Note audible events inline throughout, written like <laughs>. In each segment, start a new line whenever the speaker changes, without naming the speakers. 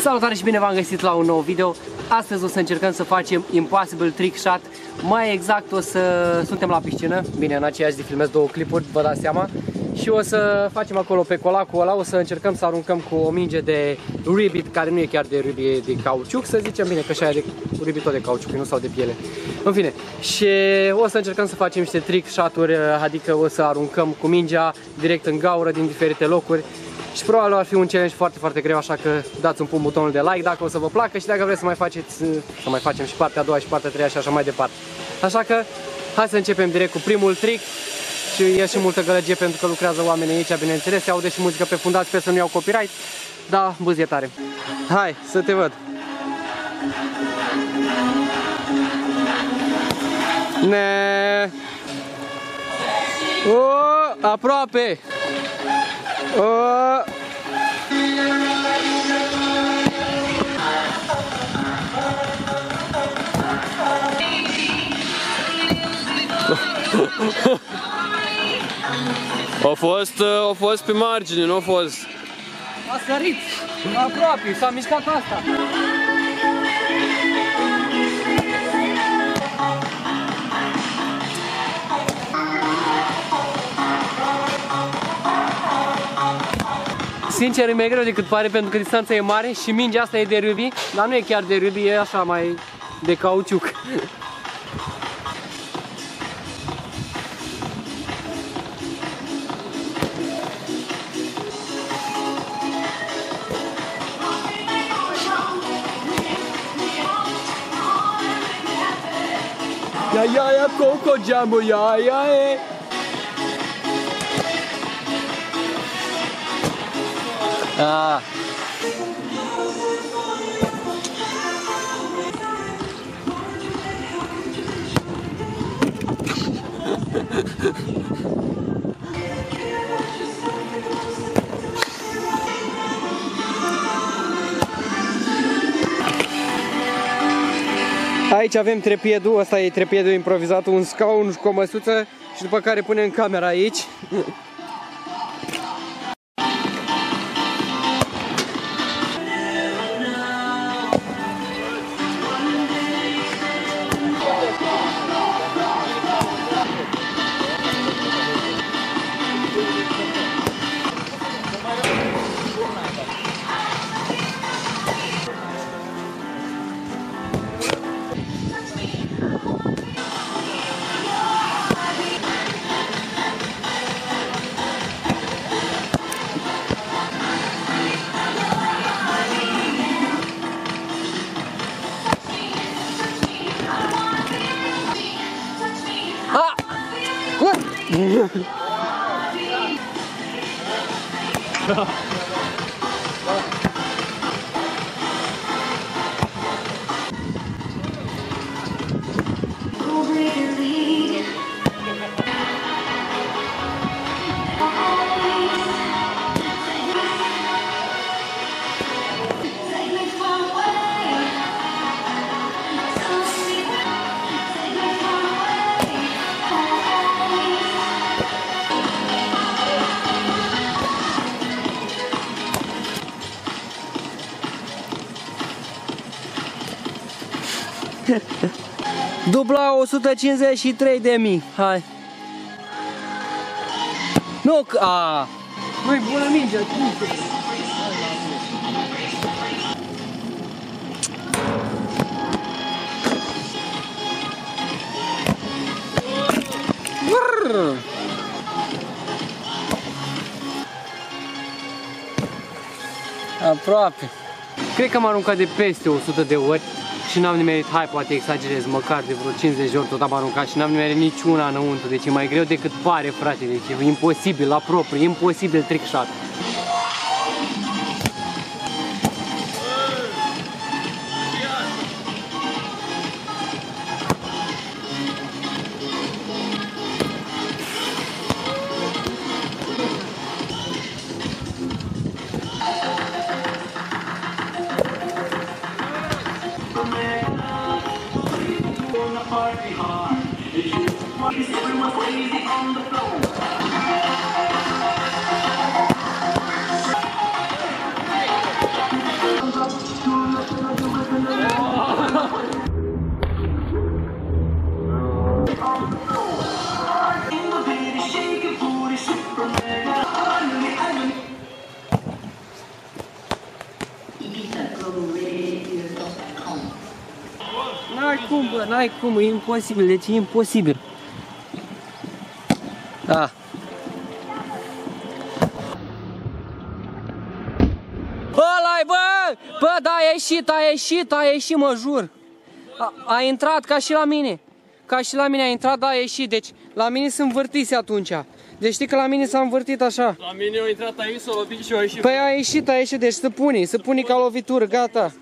Salutare și bine v-am găsit la un nou video. Astăzi o să încercăm să facem Impossible Trick Shot. Mai exact o să suntem la piscină. Bine, în aceeași zi filmez două clipuri, vă dați seama. Și o să facem acolo pe colacul ăla, o să încercăm să aruncăm cu o minge de ribbit, care nu e chiar de ribbit, e de cauciuc, să zicem bine, că așa e de ribbit tot de cauciuc, nu sau de piele. În fine, și o să încercăm să facem niște trick shot-uri, adică o să aruncăm cu mingea direct în gaură din diferite locuri și probabil ar fi un challenge foarte, foarte greu, așa că dați un pun butonul de like dacă o să vă placă și dacă vreți să mai faceți, să mai facem și partea a doua și partea a treia și așa mai departe. Așa că, hai să începem direct cu primul trick și e și multă gălăgie pentru că lucrează oamenii aici, bineînțeles, se aude și muzică pe fundat, sper să nu iau copyright, da, buzie tare. Hai, să te văd. Ne. O, aproape. O! <laughs>
A fost, a fost pe margine, nu a fost.
A sărit, aproape, s-a mișcat asta. Sincer, e mai greu decât pare pentru că distanța e mare și mingea asta e de râbi, dar nu e chiar de râbi, e așa mai de cauciuc.
Ja, ja, ja, Coco Jumbo, ja, ja, e.
Ah. Aici avem trepiedul, ăsta e trepiedul improvizat, un scaun cu o măsuță și după care punem camera aici. <laughs> Yeah. <laughs> <laughs> Dubla 153 de mii. Hai. Nu, că- a. Nu-i bună mingea. Brrr. Aproape. Cred că am aruncat de peste 100 de ori și n-am nimerit, hai poate exagerez, măcar de vreo 50 de ori tot am aruncat și n-am nimerit niciuna înăuntru, deci e mai greu decât pare frate, deci e imposibil, la propriu, imposibil trick shot. Não é como, não é como, impossível, é impossível. Da. ăla bă! Bă, da, a ieșit, a ieșit, a ieșit, mă jur. A, a intrat ca și la mine. Ca și la mine a intrat, da, a ieșit. Deci la mine sunt vârtise atunci. Deci știi că la mine s-a învârtit așa.
La mine au intrat aici, s-a lovit și au ieșit.
Păi a ieșit, a ieșit, deci să puni, să puni ca lovitură, gata.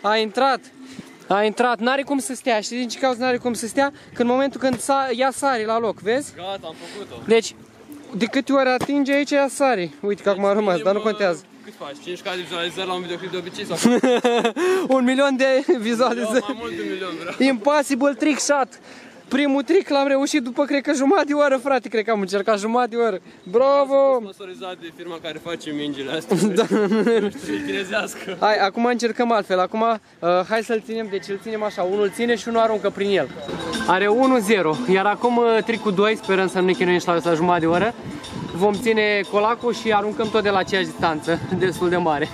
A intrat. A intrat, n-are cum să stea, știi din ce cauză n-are cum să stea? Că în momentul când sa, ea sare la loc, vezi?
Gata, am făcut-o.
Deci, de câte ori atinge aici, ea sare. Uite că acum a rămas, dar nu contează.
Cât faci? 5k de vizualizări la un videoclip de obicei sau <laughs>
Un milion de
Eu
vizualizări.
mai mult de un milion vreau.
Impossible trick shot. Primul trick l-am reușit după, cred că jumătate de oră, frate, cred că am încercat jumătate de oră. Bravo!
Sponsorizat de firma care face mingile astea. <laughs>
Da.
Nu știu, chinezească.
Hai, acum încercăm altfel. Acum, uh, hai să-l ținem, deci îl ținem așa. Unul ține și unul aruncă prin el. Are 1-0. Iar acum uh, tricul 2, sperăm să nu ne chinuim și la, la jumătate de oră. Vom ține colacul și aruncăm tot de la aceeași distanță, <laughs> destul de mare.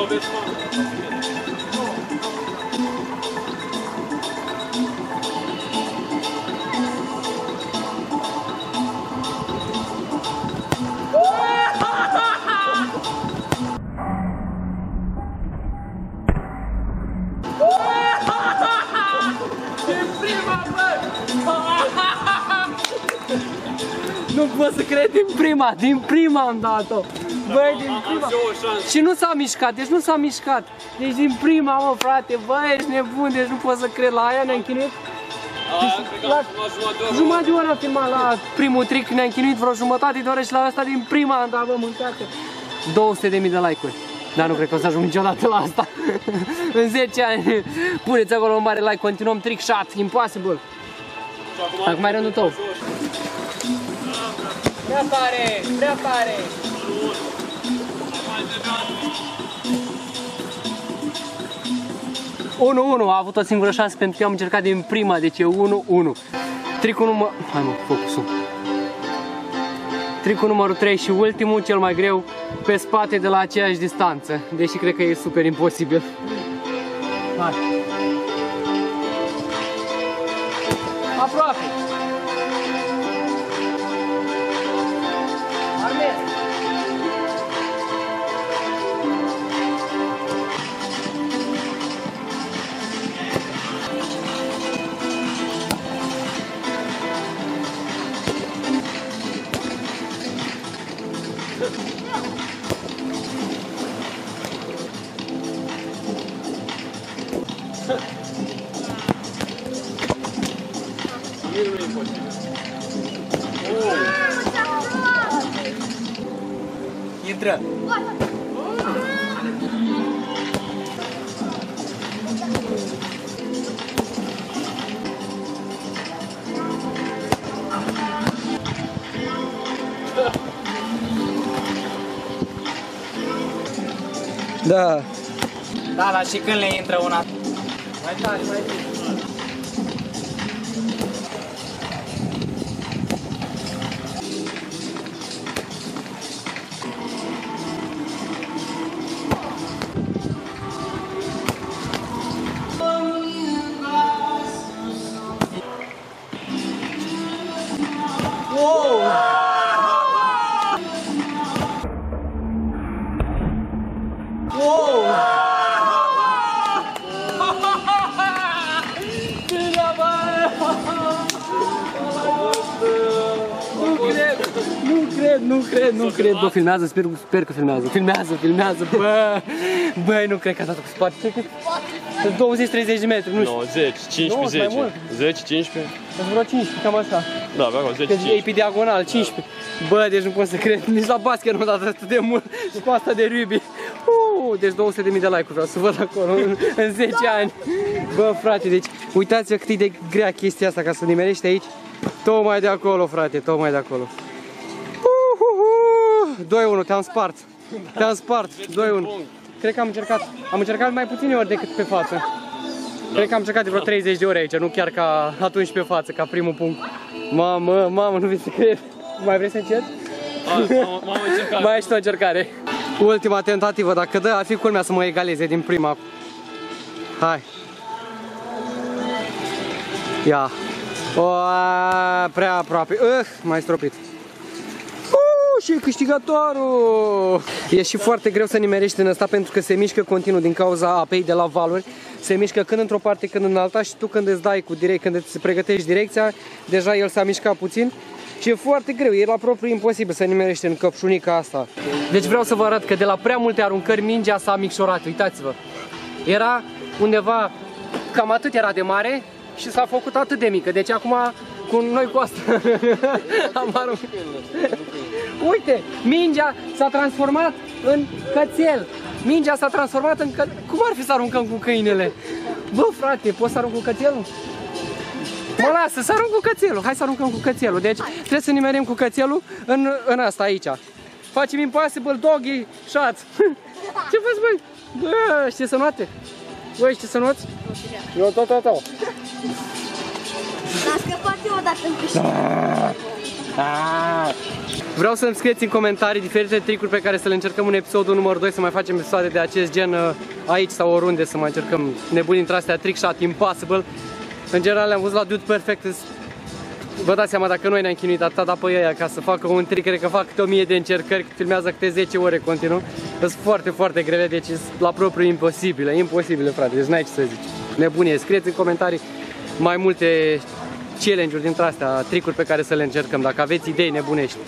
Da, să nu lovești, mă.
Nu pot să cred din prima, din prima am dat-o. Băi, din
Am
prima.
și eu o șansă.
Și nu s-a mișcat, deci nu s-a mișcat. Deci din prima, mă, frate, băi, ești nebun, deci nu pot să cred la aia, ne-am chinuit.
Aia, cred că
La-
am fumat jumătate de oră.
Jumătate de oră am filmat la primul trick, ne-am chinuit vreo jumătate de oră și la asta din prima am dat, bă, mâncate. 200.000 de like-uri. Dar nu cred că o să ajung niciodată la asta. <laughs> în 10 ani. Puneți acolo un mare like, continuăm trick shot, impossible.
Și
Acum e rândul tău. Prea tare, prea tare. Unu, unu, a avut o singură șansă pentru că eu am încercat din prima, deci e 1-1. Tricul număr... Hai mă, focusul. Tricul numărul 3 și ultimul, cel mai greu, pe spate de la aceeași distanță. Deși cred că e super imposibil. Hai. Aproape. Intră. Da.
Da, dar și când le intră una
Mai tare, mai tare. Nu cred, nu cred, nu cred. Bă, filmează, sper, sper că filmează. Filmează, filmează, bă. Băi, nu cred că a dat cu spate. Cred că 20-30 de metri, nu știu.
9, 10, 15,
mai
10.
mult.
10, 15.
Sunt vreo 15, cam așa.
Da, pe acolo, 10,
Că e
15.
pe diagonal, 15. Bă, deci nu pot să cred. Nici la basket nu am dat atât de mult. Și cu asta de Ruby. Uh, deci 200.000 de like-uri vreau să văd acolo în, în 10 ani. Bă, frate, deci uitați-vă cât e de grea chestia asta ca să nimerești aici. Tocmai de acolo, frate, tocmai de acolo. Uh, 2-1, te-am spart. Te-am spart, 2-1. Cred că am încercat, am încercat mai puține ori decât pe față. Cred că am încercat de vreo 30 de ore aici, nu chiar ca atunci pe față, ca primul punct. Mamă, mamă, nu vei să cred. Mai vrei să încerci?
M-am m-am <laughs> încercat.
Mai ai și tu o încercare. Ultima tentativă, dacă dă, ar fi culmea să mă egaleze din prima. Hai. Ia. O, prea aproape. Uh, mai stropit. Uh, și e câștigătorul! E și foarte greu să nimerești în ăsta pentru că se mișcă continuu din cauza apei de la valuri. Se mișcă când într-o parte, când în alta și tu când îți dai cu direct, când îți pregătești direcția, deja el s-a mișcat puțin. Și e foarte greu, e la propriu imposibil să nimerești în căpșunica asta. Deci vreau să vă arăt că de la prea multe aruncări mingea s-a micșorat, uitați-vă. Era undeva, cam atât era de mare și s-a făcut atât de mică. Deci acum cu noi cu asta <laughs> am aruncat. Uite, mingea s-a transformat în cățel. Mingea s-a transformat în cățel. Cum ar fi să aruncăm cu câinele? Bă, frate, poți să arunc cu cățelul? Mă lasă, să arunc cu cățelul. Hai să aruncăm cu cățelul. Deci trebuie să nimerim cu cățelul în, în asta aici. Facem impossible doggy shot. <laughs> Ce faci, băi? Bă, știi să noate? Băi, știi să noți? Eu tot, tot, tot.
L-a scăpat eu odată în câștig.
Vreau să-mi scrieți în comentarii diferite tricuri pe care să le încercăm în episodul numărul 2, să mai facem episoade de acest gen uh, aici sau oriunde, să mai încercăm nebuni dintre astea, trick shot, impossible. În general le-am văzut la Dude Perfect, îs- vă dați seama dacă noi ne-am chinuit atâta da pe ei ca să facă un trick, cred că fac câte 1000 de încercări, filmează câte 10 ore continuu. Sunt foarte, foarte grele, deci sunt la propriu imposibile, imposibile frate, deci n-ai ce să zici. Nebunie, scrieți în comentarii mai multe challenge-uri dintre astea, tricuri pe care să le încercăm, dacă aveți idei nebunești.